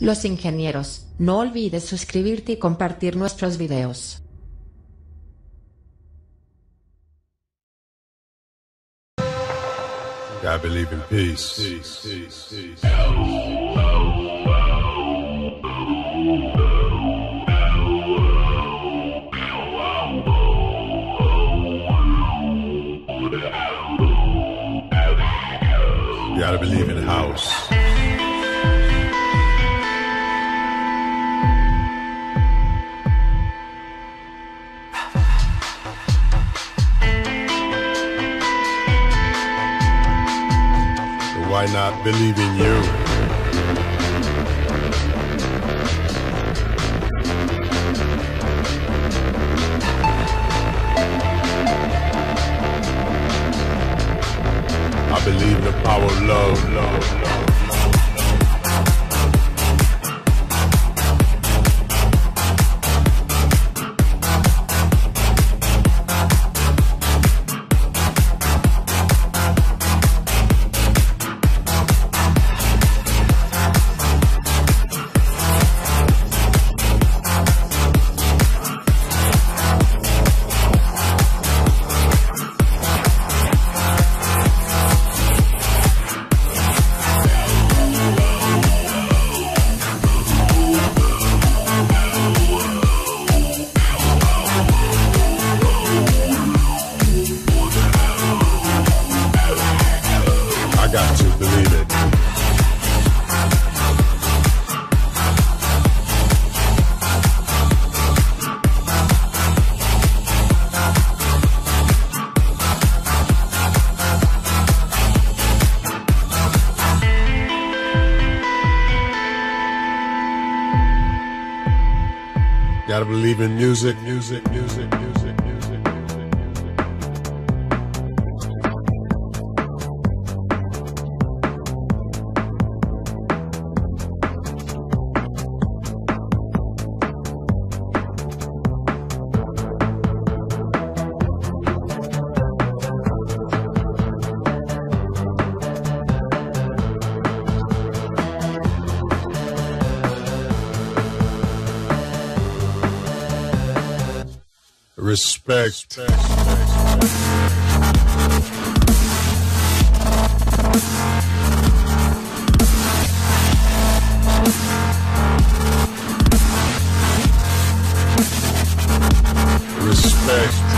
Los ingenieros, no olvides suscribirte y compartir nuestros videos. I believe in peace. You Why not believe in you? Got to believe it. Gotta believe in music, music, music, music, Respect. Respect.